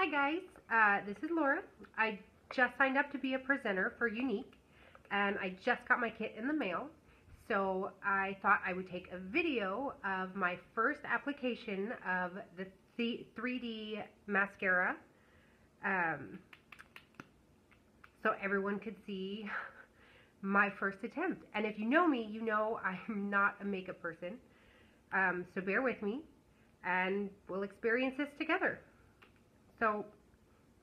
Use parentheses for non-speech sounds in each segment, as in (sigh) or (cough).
Hi guys, uh, this is Laura. I just signed up to be a presenter for Younique and I just got my kit in the mail. So I thought I would take a video of my first application of the 3D mascara um, so everyone could see (laughs) my first attempt. And if you know me, you know I'm not a makeup person. Um, so bear with me and we'll experience this together. So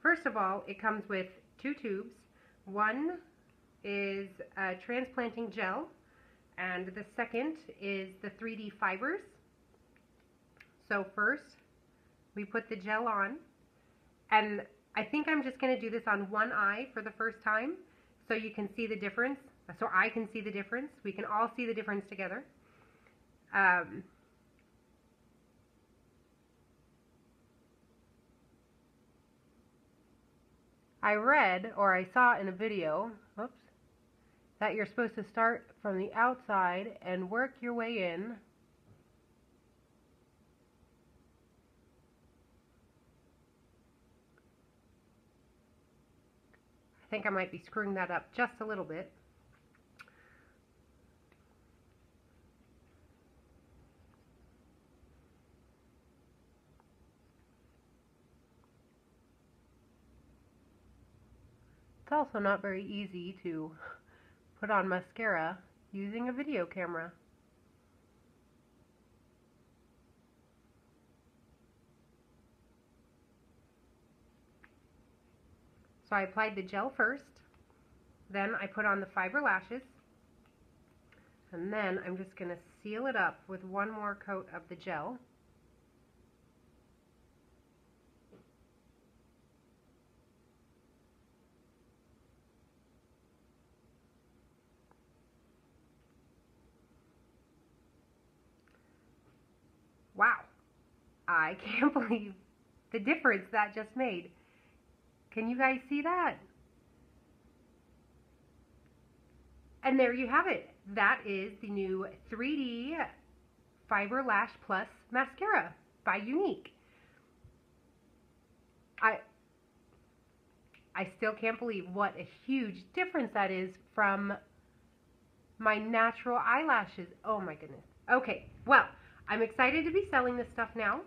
first of all, it comes with two tubes. One is a transplanting gel and the second is the 3D fibers. So first we put the gel on and I think I'm just going to do this on one eye for the first time so you can see the difference. So I can see the difference. We can all see the difference together. Um, I read, or I saw in a video, oops, that you're supposed to start from the outside and work your way in. I think I might be screwing that up just a little bit. Also not very easy to put on mascara using a video camera. So I applied the gel first, then I put on the fiber lashes, and then I'm just going to seal it up with one more coat of the gel. Wow, I (laughs) can't believe the difference that just made. Can you guys see that? And there you have it. That is the new 3D Fiber Lash Plus Mascara by Younique. I I still can't believe what a huge difference that is from my natural eyelashes. Oh my goodness. Okay, well, I'm excited to be selling this stuff now.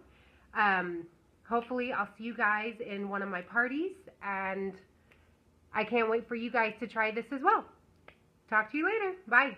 Um, hopefully I'll see you guys in one of my parties and I can't wait for you guys to try this as well. Talk to you later. Bye.